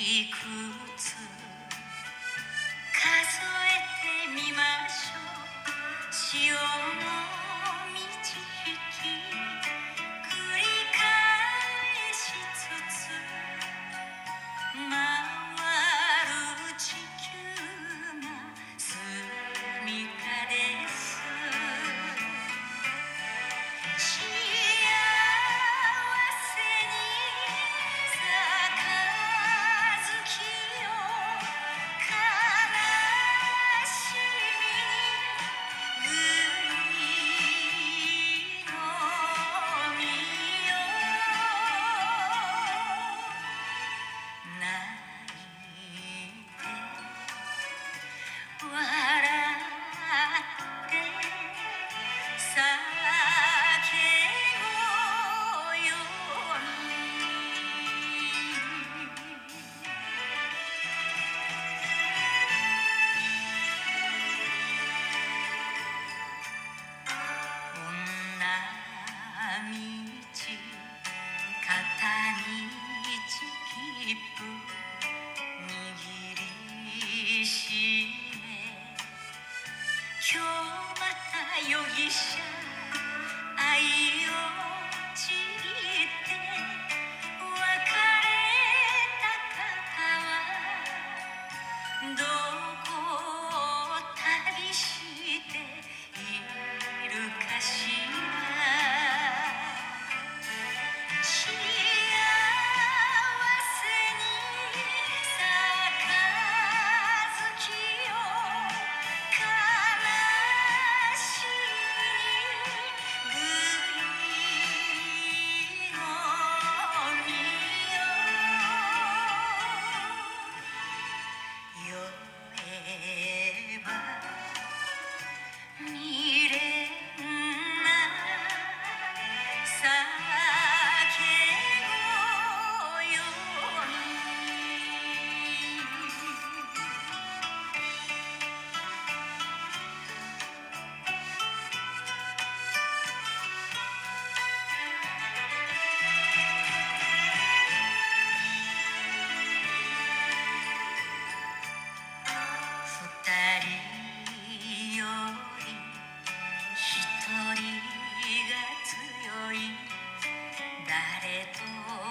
数えてみましょう。to